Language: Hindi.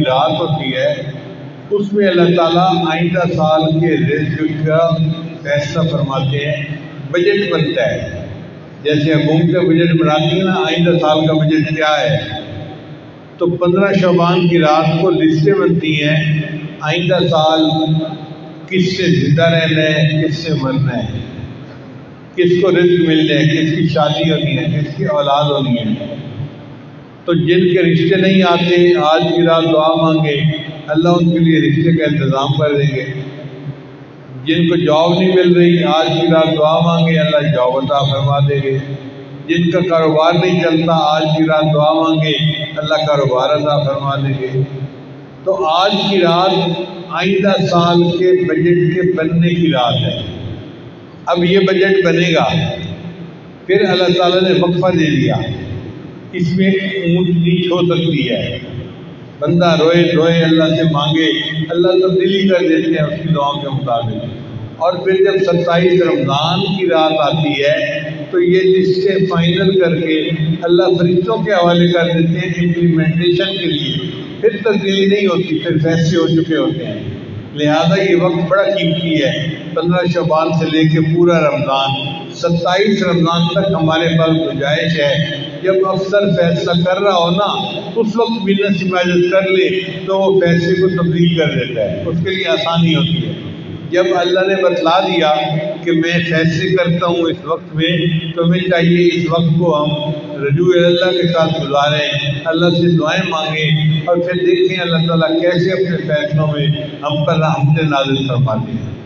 की रात होती है, उसमें अल्लाह ताला आइंदा साल के रिस्क का फैसला फरमाते हैं, बजट बनता है। जैसे हुकूमत बजट बनाती है ना, आइंदा साल का बजट क्या है? तो पंद्रह शबान की रात को लिस्टें बनती हैं, आइंदा साल किससे ज़िंदा रहना है, किससे मरना है? किसको रिस्क मिलना है, किसकी शादी होनी है, किसकी औलाद होनी है? तो जिनके रिश्ते नहीं आते, आज की रात दुआ मांगे, अल्लाह उनके लिए रिश्ते का इंतज़ाम कर देंगे। जिनको जॉब नहीं मिल रही, आज की रात दुआ मांगे, अल्लाह जॉब अता फरमा देंगे। जिनका कारोबार नहीं चलता, आज की रात दुआ मांगे, अल्लाह कारोबार अता फरमा देंगे। तो आज की रात आइंदा साल के बजट के बनने की रात है। अब ये बजट बनेगा, फिर अल्लाह ताला ने वक्फा दे दिया। इसमें ऊंच नीच हो सकती है। बंदा रोए रोए, अल्लाह से मांगे, अल्लाह तब्दीली कर देते हैं उसकी दुआओं के मुताबिक। और फिर जब सत्ताईस रमज़ान की रात आती है तो ये लिस्टें फाइनल करके अल्लाह फरिश्तों के हवाले कर देते हैं इम्प्लीमेंटेशन के लिए। फिर तब्दीली नहीं होती, फिर फैसले हो चुके होते हैं। लिहाजा ये वक्त बड़ा कीमती है। पंद्रह शबान से लेके पूरा रमज़ान। सत्ताईस रमज़ान तक हमारे पास गुंजाइश है जब अफसर फैसला कर रहा हो ना, उस वक्त बिज़नेस हिफाजत कर ले तो वो फैसले को तब्दील कर देता है। उसके लिए आसानी होती है। जब अल्लाह ने बतला दिया कि मैं फैसले करता हूँ इस वक्त में तो हमें चाहिए इस वक्त को हम रजू अल्लाह के साथ गुजारें, अल्लाह से दुआएँ मांगें, और फिर देखें अल्लाह ताला कैसे अपने फैसलों में हम पर रहमत नाजिल फरमाते हैं।